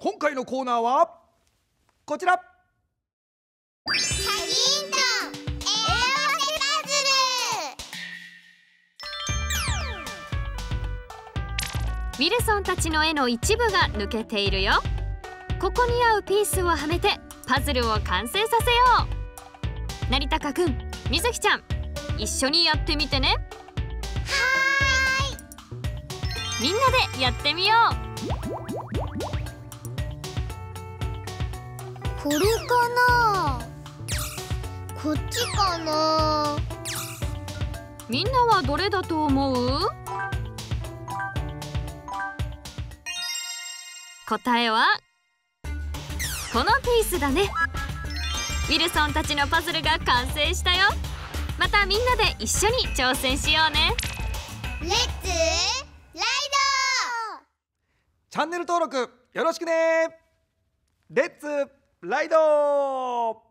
今回のコーナーはこちら。チャギントン絵合わせパズルウィルソンたちの絵の一部が抜けているよ。ここに合うピースをはめてパズルを完成させよう。成高くんみずきちゃん一緒にやってみてね。みんなでやってみよこれかな？こっちかな？うみんなはどれだと思う？答えは？このピースだね。ウィルソンたちのパズルが完成したよ。またみんなで一緒に挑戦しようね。レッツライチャンネル登録よろしくね。レッツライド